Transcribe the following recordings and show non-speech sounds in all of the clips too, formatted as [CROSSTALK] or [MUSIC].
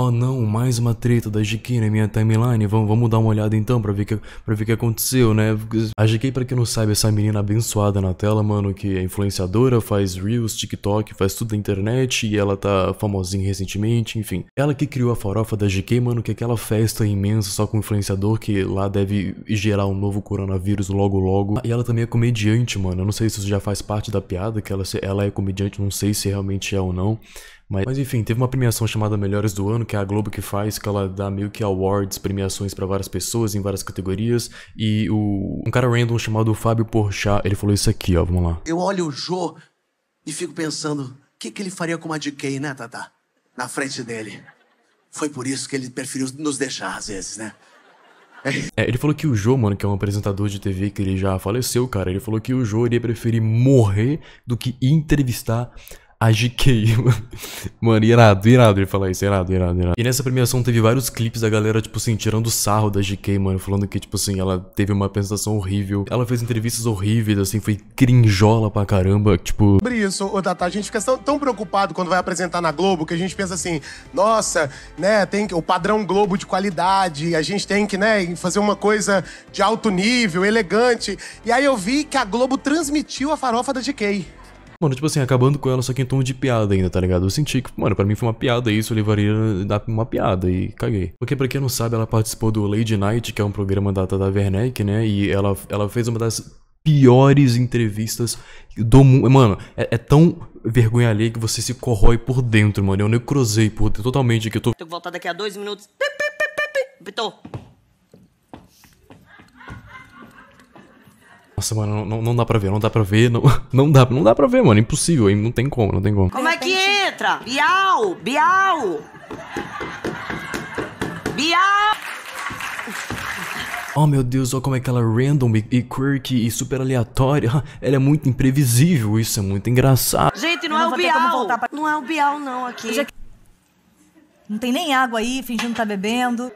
Oh não, mais uma treta da GK na minha timeline. Vamos, vamos dar uma olhada então pra ver que, pra ver o que aconteceu, né? A GK, pra quem não sabe, é essa menina abençoada na tela, mano, que é influenciadora, faz Reels, TikTok, faz tudo na internet e ela tá famosinha recentemente, enfim. Ela que criou a farofa da GK, mano, que é aquela festa imensa só com influenciador que lá deve gerar um novo coronavírus logo logo. E ela também é comediante, mano. Eu não sei se isso já faz parte da piada, que ela, ela é comediante, não sei se realmente é ou não. Mas, mas, enfim, teve uma premiação chamada Melhores do Ano, que é a Globo que faz, que ela dá meio que awards, premiações para várias pessoas em várias categorias. E o um cara random chamado Fábio Porchat, ele falou isso aqui, ó, vamos lá. Eu olho o Jô e fico pensando, o que, que ele faria com uma DK, né, Tata? Na frente dele. Foi por isso que ele preferiu nos deixar às vezes, né? É, ele falou que o Jô, mano, que é um apresentador de TV que ele já faleceu, cara, ele falou que o Jô iria preferir morrer do que entrevistar a GK. [LAUGHS] Mano, irado, irado ele falar isso, irado, irado, irado. E nessa premiação teve vários clipes da galera, tipo assim, tirando sarro da GK, mano, falando que, tipo assim, ela teve uma apresentação horrível. Ela fez entrevistas horríveis, assim, foi crinjola pra caramba, tipo... Sobre isso, ô Tata, a gente fica tão, tão preocupado quando vai apresentar na Globo que a gente pensa assim, nossa, né, tem o padrão Globo de qualidade, a gente tem que, né, fazer uma coisa de alto nível, elegante. E aí eu vi que a Globo transmitiu a farofa da GK. Mano, tipo assim, acabando com ela, só que em tom de piada ainda, tá ligado? Eu senti que, mano, pra mim foi uma piada isso, eu levaria uma piada e caguei. Porque pra quem não sabe, ela participou do Lady Night, que é um programa da Tata Werneck, né? E ela, ela fez uma das piores entrevistas do mundo. Mano, é, é, tão vergonha ali que você se corrói por dentro, mano. Eu necrosei por totalmente aqui. Eu tô... Tenho que voltar daqui a dois minutos. Vitor. Nossa, mano, não, não dá pra ver, não dá pra ver, não, [LAUGHS] não dá, não dá pra ver, mano, impossível, não tem como, não tem como. Como é que entra? Bial, Bial. Bial. Oh meu Deus, olha como é que ela é random e, e quirky e super aleatória. [LAUGHS] Ela é muito imprevisível, isso é muito engraçado. Gente, não, não é o Bial. Pra... Não é o Bial não aqui. Já... Não tem nem água aí, fingindo que tá bebendo.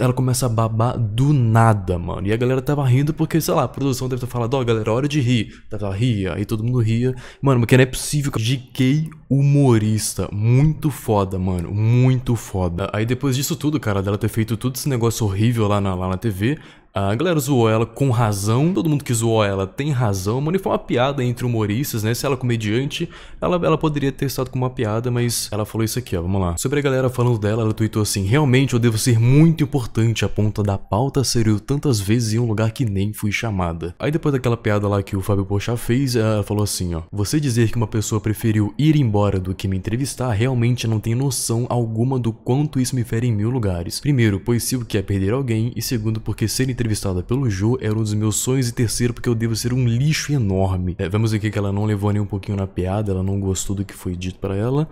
Ela começa a babar do nada, mano. E a galera tava rindo porque, sei lá, a produção deve ter falado, ó, oh, galera, hora de rir. Tava ria, aí todo mundo ria. Mano, porque não é possível. GK humorista. Muito foda, mano. Muito foda. Aí depois disso tudo, cara, dela ter feito tudo esse negócio horrível lá na, lá na TV, a galera zoou ela com razão, todo mundo que zoou ela tem razão, mano, e foi uma piada entre humoristas, né? Se ela é comediante, ela, ela poderia ter estado com uma piada, mas ela falou isso aqui, ó, vamos lá. Sobre a galera falando dela, ela tweetou assim, realmente eu devo ser muito importante a ponta da pauta ser eu tantas vezes em um lugar que nem fui chamada. Aí depois daquela piada lá que o Fábio Pochá fez, ela falou assim, ó, você dizer que uma pessoa preferiu ir embora do que me entrevistar realmente não tem noção alguma do quanto isso me fere em mil lugares. Primeiro, pois se o que é perder alguém, e segundo, porque ser entrevistada pelo Joe era um dos meus sonhos e terceiro porque eu devo ser um lixo enorme. É, vemos aqui que ela não levou nem um pouquinho na piada, ela não gostou do que foi dito para ela.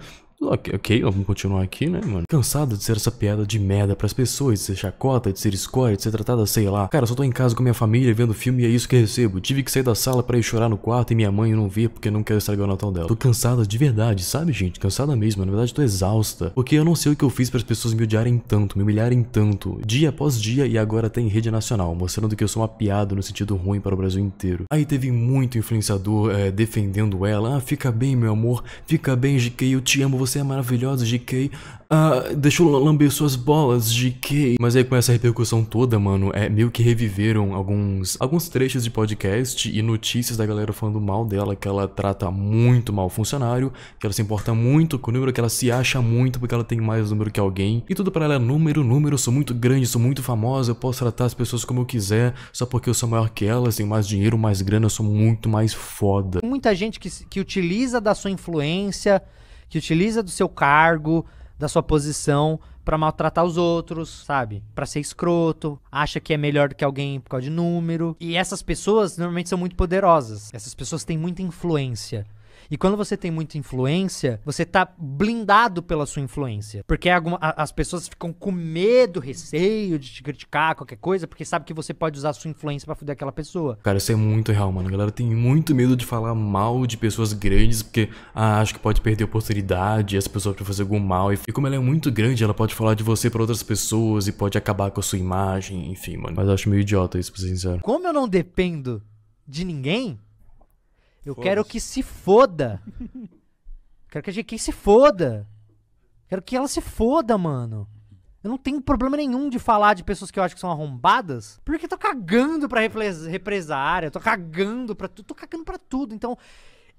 Ok, vamos continuar aqui, né, mano? Cansado de ser essa piada de merda pras pessoas, de ser chacota, de ser escória, de ser tratada, sei lá. Cara, só tô em casa com minha família vendo filme e é isso que recebo. Tive que sair da sala para ir chorar no quarto e minha mãe não vir porque não quero estragar o Natal dela. Tô cansada de verdade, sabe, gente? Cansada mesmo, na verdade tô exausta. Porque eu não sei o que eu fiz para as pessoas me odiarem tanto, me humilharem tanto, dia após dia e agora até em rede nacional, mostrando que eu sou uma piada no sentido ruim para o Brasil inteiro. Aí teve muito influenciador é, defendendo ela. Ah, fica bem, meu amor, fica bem, GK, eu te amo, você é maravilhosa, GK. Ah, deixa eu lamber suas bolas, GK. Mas aí com essa repercussão toda, mano, é meio que reviveram alguns, alguns trechos de podcast e notícias da galera falando mal dela, que ela trata muito mal o funcionário, que ela se importa muito com o número, que ela se acha muito porque ela tem mais número que alguém. E tudo para ela é número, número, sou muito grande, sou muito famosa, eu posso tratar as pessoas como eu quiser, só porque eu sou maior que elas, tenho mais dinheiro, mais grana, eu sou muito mais foda. Muita gente que, que utiliza da sua influência que utiliza do seu cargo, da sua posição para maltratar os outros, sabe? Para ser escroto, acha que é melhor do que alguém por causa de número. E essas pessoas normalmente são muito poderosas. Essas pessoas têm muita influência. E quando você tem muita influência, você tá blindado pela sua influência. Porque alguma, a, as pessoas ficam com medo, receio de te criticar, qualquer coisa, porque sabe que você pode usar a sua influência para fuder aquela pessoa. Cara, isso é muito real, mano. A galera tem muito medo de falar mal de pessoas grandes, porque ah, acho que pode perder oportunidade, essa pessoa pode fazer algum mal. E como ela é muito grande, ela pode falar de você para outras pessoas e pode acabar com a sua imagem, enfim, mano. Mas eu acho meio idiota isso, pra ser sincero. Como eu não dependo de ninguém, eu quero que se foda. quero que a GK se foda. Quero que ela se foda, mano. Eu não tenho problema nenhum de falar de pessoas que eu acho que são arrombadas, porque eu tô cagando pra repres- represária, eu tô cagando pra tudo, tô cagando pra tudo. Então,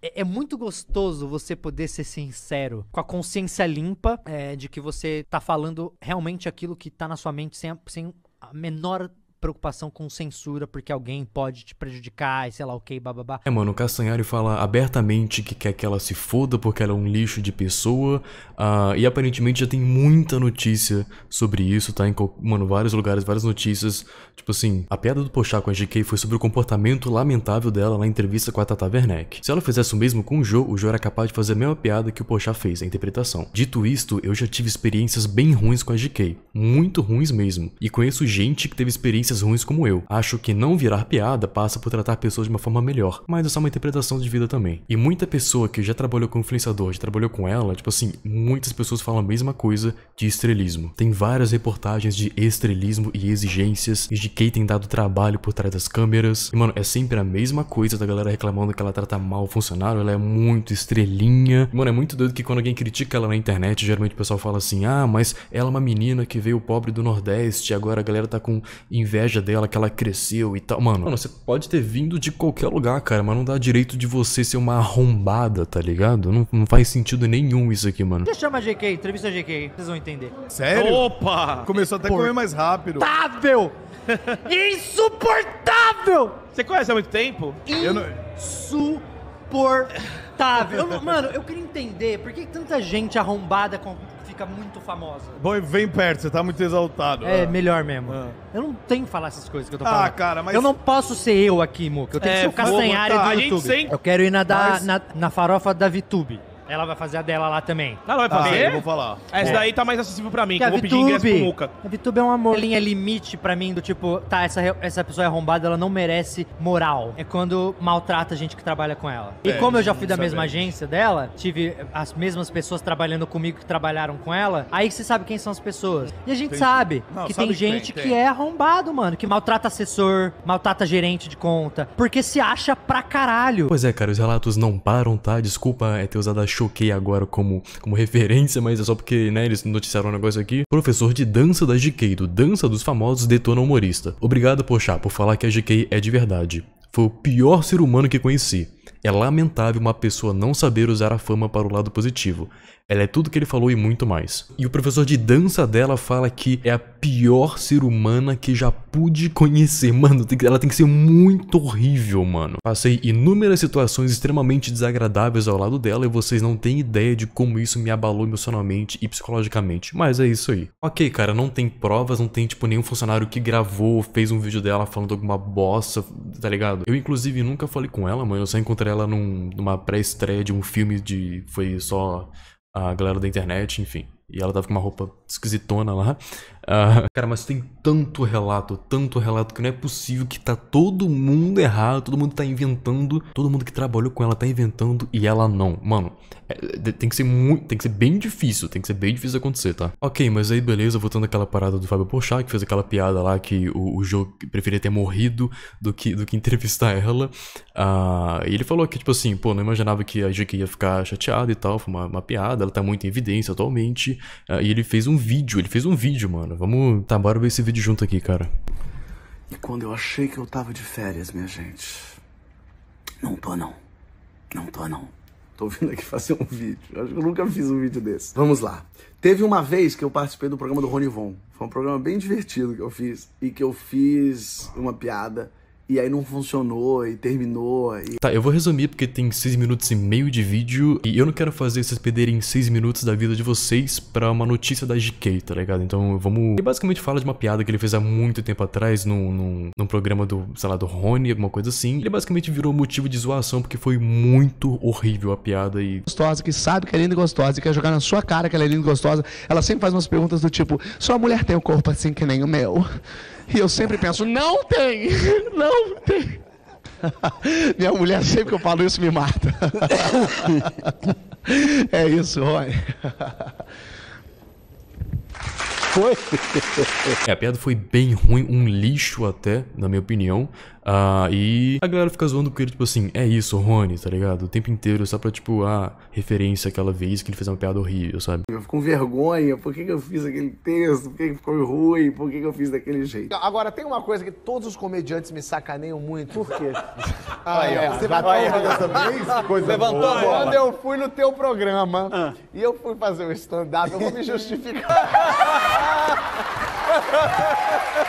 é, é muito gostoso você poder ser sincero, com a consciência limpa, é, de que você tá falando realmente aquilo que tá na sua mente sem a, sem a menor preocupação com censura, porque alguém pode te prejudicar e sei lá o que, bababá. É, mano, o Castanhari fala abertamente que quer que ela se foda porque ela é um lixo de pessoa. ah, e aparentemente já tem muita notícia sobre isso, tá? Em, mano, vários lugares, várias notícias. Tipo assim, a piada do Pochá com a GK foi sobre o comportamento lamentável dela na entrevista com a Tata Werneck. Se ela fizesse o mesmo com o Joe, o Joe era capaz de fazer a mesma piada que o Pochá fez, a interpretação. Dito isto, eu já tive experiências bem ruins com a GK. Muito ruins mesmo. E conheço gente que teve experiências ruins como eu. Acho que não virar piada passa por tratar pessoas de uma forma melhor. Mas é só uma interpretação de vida também. E muita pessoa que já trabalhou com influenciador, já trabalhou com ela, tipo assim, muitas pessoas falam a mesma coisa de estrelismo. Tem várias reportagens de estrelismo e exigências, e de quem tem dado trabalho por trás das câmeras. E, mano, é sempre a mesma coisa da galera reclamando que ela trata mal o funcionário, ela é muito estrelinha. Mano, é muito doido que quando alguém critica ela na internet, geralmente o pessoal fala assim: ah, mas ela é uma menina que veio pobre do Nordeste, agora a galera tá com inveja dela, que ela cresceu e tal. Mano, mano, você pode ter vindo de qualquer lugar, cara, mas não dá direito de você ser uma arrombada, tá ligado? Não, não faz sentido nenhum isso aqui, mano. Deixa eu chamar a GK, entrevista a GK, vocês vão entender. Sério? Opa! Começou até a comer mais rápido. Insuportável! Insuportável! Você conhece há muito tempo? Eu não- Insuportável. Eu não- mano, eu queria entender por que tanta gente arrombada com- fica muito famosa. Bom, vem perto, você tá muito exaltado. É, Ah. melhor mesmo. Ah. Eu não tenho que falar essas coisas que eu tô Ah, falando. cara, mas- Eu não posso ser eu aqui, Muca. Eu tenho É, que ser o Castanhari do a gente YouTube. sempre- Eu quero ir na, da, Mas- na, na farofa da VTube. Ela vai fazer a dela lá também. Não, ela vai Ah, fazer? eu vou falar. Essa É. daí tá mais acessível pra mim, que Que a eu vou pedir ingresso pro Muca. a VTube é um amor. Linha limite pra mim do tipo, tá, essa, re- essa pessoa é arrombada, ela não merece moral. É quando maltrata a gente que trabalha com ela. E É, como eu já fui da mesma agência dela, tive as mesmas pessoas trabalhando comigo que trabalharam com ela, aí você sabe quem são as pessoas. E a gente Tem- sabe Não, que sabe tem que tem, gente tem. que é arrombado, mano, que maltrata assessor, maltrata gerente de conta, porque se acha pra caralho. Pois é, cara, os relatos não param, tá? Desculpa é ter usado a Choquei agora como, como [LAUGHS] referência, mas é só porque, né, eles noticiaram um negócio aqui. Professor de dança da GK, do Dança dos Famosos, detona humorista. Obrigado, Pochá, por falar que a GK é de verdade. Foi o pior ser humano que conheci. É lamentável uma pessoa não saber usar a fama para o lado positivo. Ela é tudo que ele falou e muito mais. E o professor de dança dela fala que é a pior ser humana que já pude conhecer. Mano, ela tem que ser muito horrível, mano. Passei inúmeras situações extremamente desagradáveis ao lado dela e vocês não têm ideia de como isso me abalou emocionalmente e psicologicamente. Mas é isso aí. Ok, cara, não tem provas, não tem, tipo, nenhum funcionário que gravou, fez um vídeo dela falando alguma bosta, tá ligado? Eu, inclusive, nunca falei com ela, mano. Eu só encontrei ela num- numa pré-estreia de um filme de. Foi só a galera da internet, enfim. E ela tava com uma roupa esquisitona lá. Cara, mas tem tanto relato, tanto relato que não é possível que tá todo mundo errado, todo mundo tá inventando, todo mundo que trabalhou com ela tá inventando e ela não. Mano, é, tem que ser muito, tem que ser bem difícil, tem que ser bem difícil acontecer, tá? Ok, mas aí beleza, voltando àquela parada do Fábio Pochá, que fez aquela piada lá que o, o jogo preferia ter morrido do que, do que [LAUGHS] entrevistar ela. Ah, e ele falou que, tipo assim, pô, não imaginava que a GQ ia ficar chateada e tal, foi uma, uma piada, ela tá muito em evidência atualmente. Ah, e ele fez um vídeo, ele fez um vídeo, mano. Vamos, tá, bora ver esse vídeo junto aqui, cara. E quando eu achei que eu tava de férias, minha gente. Não tô, não. Não tô, não. Tô vindo aqui fazer um vídeo. Acho que eu nunca fiz um vídeo desse. Vamos lá. Teve uma vez que eu participei do programa do Rony Von. Foi um programa bem divertido que eu fiz. E que eu fiz uma piada. E aí não funcionou e terminou. E Tá, eu vou resumir porque tem 6 minutos e meio de vídeo e eu não quero fazer vocês perderem 6 minutos da vida de vocês pra uma notícia da GK, tá ligado? Então vamos. Ele basicamente fala de uma piada que ele fez há muito tempo atrás num, num, num programa do, sei lá, do Rony, alguma coisa assim. Ele basicamente virou motivo de zoação porque foi muito horrível a piada e. gostosa, que sabe que é linda e gostosa e quer jogar na sua cara que ela é linda e gostosa, ela sempre faz umas perguntas do tipo: sua mulher tem um corpo assim que nem o meu? E eu sempre penso: não tem! [LAUGHS] Não tem! [LAUGHS] Minha mulher, sempre que eu falo isso, me mata. [LAUGHS] é isso, Rony. É, a piada foi bem ruim, um lixo até, na minha opinião. Ah, e a galera fica zoando com ele, tipo assim, é isso, Rony, tá ligado? O tempo inteiro, só pra, tipo, ah, referência àquela vez que ele fez uma piada horrível, sabe? Eu fico com vergonha, por que, que eu fiz aquele texto? Por que, que ficou ruim? Por que, que eu fiz daquele jeito? Agora, tem uma coisa que todos os comediantes me sacaneiam muito. Por quê? [LAUGHS] Aí, ó, você vai tá dessa vez? Coisa Levantou boa. a. Quando eu fui no teu programa Ah. e eu fui fazer o stand-up, eu vou me justificar.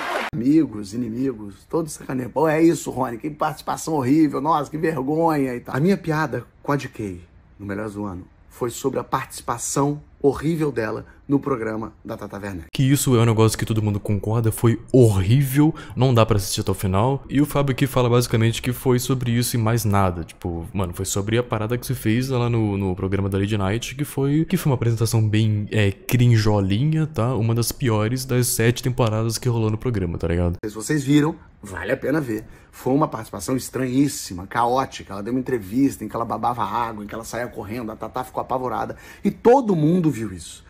[LAUGHS] Amigos, inimigos, todos sacaneiam. Pô, é isso, Rony, que participação horrível, nossa, que vergonha e tal. A minha piada com a DK, no Melhores do Ano, foi sobre a participação horrível dela no programa da Tata Werneck. Que isso é um negócio que todo mundo concorda, foi horrível, não dá pra assistir até o final. E o Fábio aqui fala basicamente que foi sobre isso e mais nada. Tipo, mano, foi sobre a parada que se fez lá no, no programa da Lady Night, que foi, que foi uma apresentação bem é, crinjolinha, tá? Uma das piores das sete temporadas que rolou no programa, tá ligado? Se vocês viram, vale a pena ver. Foi uma participação estranhíssima, caótica. Ela deu uma entrevista em que ela babava água, em que ela saía correndo, a Tatá ficou apavorada. E todo mundo viu isso.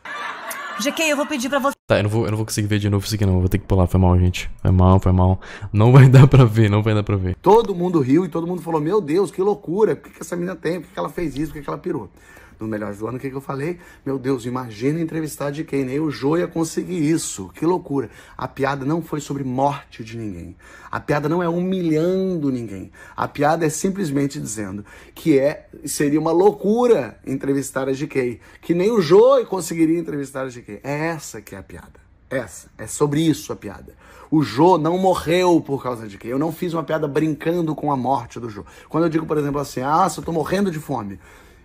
GK, eu vou pedir pra você. Tá, eu não vou, eu não vou conseguir ver de novo isso aqui não, eu vou ter que pular, foi mal, gente. Foi mal, foi mal. Não vai [LAUGHS] dar pra ver, não vai dar pra ver. Todo mundo riu e todo mundo falou: Meu Deus, que loucura, por que, que essa menina tem? Por que, que ela fez isso? Por que, que ela pirou? No Melhores do Ano, o que, que eu falei? Meu Deus, imagina entrevistar de quem? Nem o Jô ia conseguir isso. Que loucura. A piada não foi sobre morte de ninguém. A piada não é humilhando ninguém. A piada é simplesmente dizendo que é seria uma loucura entrevistar a GK. Que nem o Jô conseguiria entrevistar a GK. É essa que é a piada. Essa. É sobre isso a piada. O Jô não morreu por causa de quem? Eu não fiz uma piada brincando com a morte do Jô. Quando eu digo, por exemplo, assim, ah, se eu tô morrendo de fome.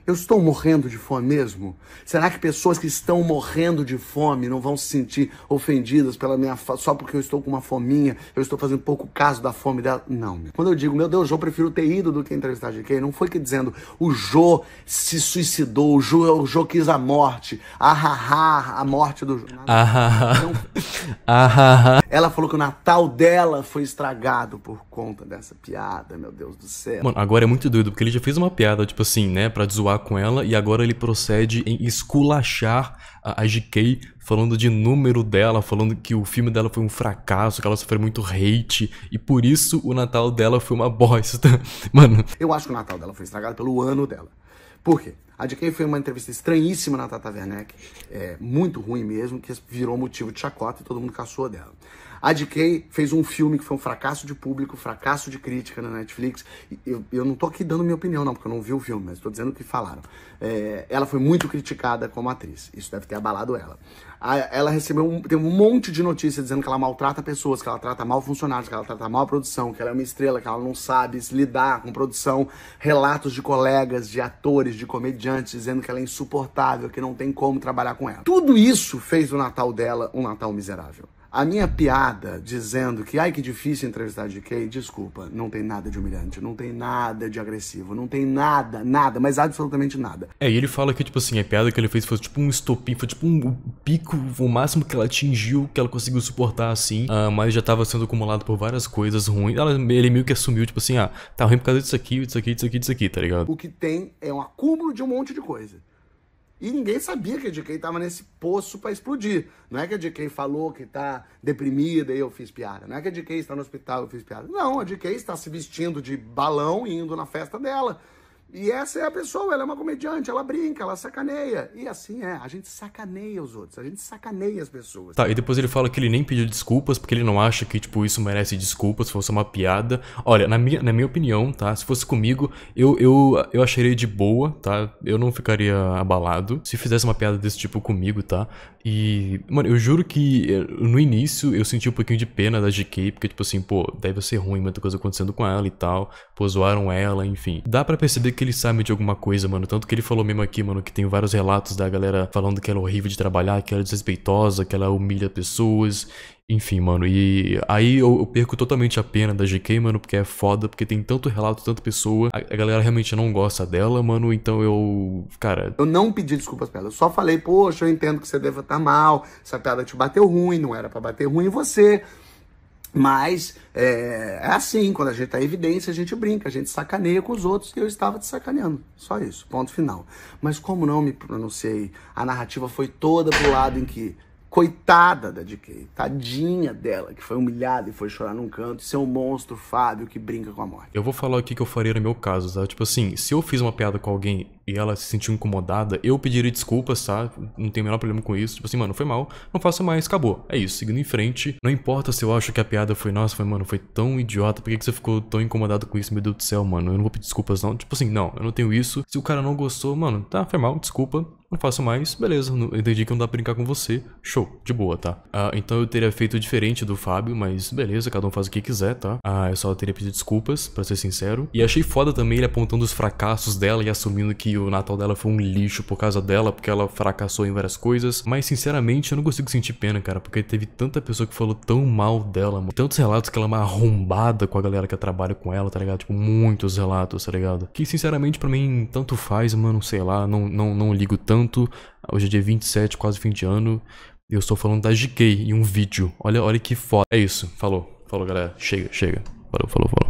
Eu estou morrendo de fome mesmo? Será que pessoas que estão morrendo de fome não vão se sentir ofendidas pela minha só porque eu estou com uma fominha, eu estou fazendo pouco caso da fome dela? Não. Quando eu digo, meu Deus, eu prefiro ter ido do que entrevistar de quem? Não foi que dizendo o Jô se suicidou, o Jô, o Jô quis a morte, ah, a morte do Jô. Ah, [LAUGHS] ah, Ela falou que o Natal dela foi estragado por conta dessa piada, meu Deus do céu. Mano, agora é muito doido, porque ele já fez uma piada, tipo assim, né, pra zoar com ela, e agora ele procede em esculachar a, a GK, falando de número dela, falando que o filme dela foi um fracasso, que ela sofreu muito hate, e por isso o Natal dela foi uma bosta. [LAUGHS] Mano, Eu acho que o Natal dela foi estragado pelo ano dela. Por quê? A DK foi uma entrevista estranhíssima na Tata Werneck, é, muito ruim mesmo, que virou motivo de chacota e todo mundo caçou dela. A DK fez um filme que foi um fracasso de público, fracasso de crítica na Netflix. Eu, eu não tô aqui dando minha opinião, não, porque eu não vi o filme, mas tô dizendo o que falaram. É, ela foi muito criticada como atriz. Isso deve ter abalado ela. Ela recebeu um, tem um monte de notícias dizendo que ela maltrata pessoas, que ela trata mal funcionários, que ela trata mal a produção, que ela é uma estrela, que ela não sabe lidar com produção. Relatos de colegas, de atores, de comediantes, dizendo que ela é insuportável, que não tem como trabalhar com ela. Tudo isso fez do Natal dela um Natal miserável. A minha piada dizendo que, ai, que difícil entrevistar de Kay, desculpa, não tem nada de humilhante, não tem nada de agressivo, não tem nada, nada, mas absolutamente nada. É, e ele fala que, tipo assim, a piada que ele fez foi tipo um estopim, foi tipo um, pico, o máximo que ela atingiu, que ela conseguiu suportar assim, ah, mas já tava sendo acumulado por várias coisas ruins. Ela, ele meio que assumiu, tipo assim, ah, tá ruim por causa disso aqui, disso aqui, disso aqui, disso aqui, tá ligado? O que tem é um acúmulo de um monte de coisa. E ninguém sabia que a DK tava nesse poço pra explodir. Não é que a DK falou que tá deprimida e eu fiz piada. Não é que a DK está no hospital e eu fiz piada. Não, a DK está se vestindo de balão e indo na festa dela. E essa é a pessoa, ela é uma comediante, ela brinca, ela sacaneia. E assim é, a gente sacaneia os outros, a gente sacaneia as pessoas. Tá, e depois ele fala que ele nem pediu desculpas, porque ele não acha que, tipo, isso merece desculpas, se fosse uma piada. Olha, na minha, na minha opinião, tá? Se fosse comigo, eu, eu, eu acharia de boa, tá? Eu não ficaria abalado se fizesse uma piada desse tipo comigo, tá? E, mano, eu juro que eh, no início eu senti um pouquinho de pena da GK, porque, tipo assim, pô, deve ser ruim muita coisa acontecendo com ela e tal. Pô, zoaram ela, enfim. Dá pra perceber que ele sabe de alguma coisa, mano. Tanto que ele falou mesmo aqui, mano, que tem vários relatos da galera falando que ela é horrível de trabalhar, que ela é desrespeitosa, que ela humilha pessoas. Enfim, mano, e aí eu, eu perco totalmente a pena da GK, mano, porque é foda, porque tem tanto relato, tanta pessoa, a, a galera realmente não gosta dela, mano, então eu. Cara. Eu não pedi desculpas pra ela, eu só falei, poxa, eu entendo que você deva estar mal, essa piada te bateu ruim, não era pra bater ruim em você. Mas é, é assim, quando a gente tá em evidência, a gente brinca, a gente sacaneia com os outros e eu estava te sacaneando. Só isso, ponto final. Mas como não me pronunciei, a narrativa foi toda pro lado em que Coitada da DK, tadinha dela, que foi humilhada e foi chorar num canto. É um monstro, Fábio, que brinca com a morte. Eu vou falar o que eu faria no meu caso? Tipo assim, se eu fiz uma piada com alguém e ela se sentiu incomodada, eu pediria desculpas, tá? Não tenho o menor problema com isso. Tipo assim, mano, foi mal, não faço mais, acabou. É isso, seguindo em frente. Não importa se eu acho que a piada foi, nossa, foi, mano, foi tão idiota, por que, que você ficou tão incomodado com isso? Meu Deus do céu, mano, eu não vou pedir desculpas, não. Tipo assim, não, eu não tenho isso. Se o cara não gostou, mano, tá, foi mal, desculpa. Não faço mais, beleza, não- entendi que não dá pra brincar com você. Show, de boa, tá? Ah, então eu teria feito diferente do Fábio, mas beleza, cada um faz o que quiser, tá? Ah, eu só teria pedido desculpas, pra ser sincero. E achei foda também ele apontando os fracassos dela e assumindo que o Natal dela foi um lixo por causa dela, porque ela fracassou em várias coisas. Mas sinceramente, eu não consigo sentir pena, cara, porque teve tanta pessoa que falou tão mal dela, mano. Tantos relatos que ela é uma arrombada com a galera que trabalha com ela, tá ligado? Tipo, muitos relatos, tá ligado? Que sinceramente pra mim tanto faz, mano, sei lá, não, não, não ligo tanto. Hoje é dia 27, quase fim de ano. Eu estou falando da GK em um vídeo. Olha, olha que foda. É isso. Falou. Falou, galera. Chega, chega. Falou, falou, falou.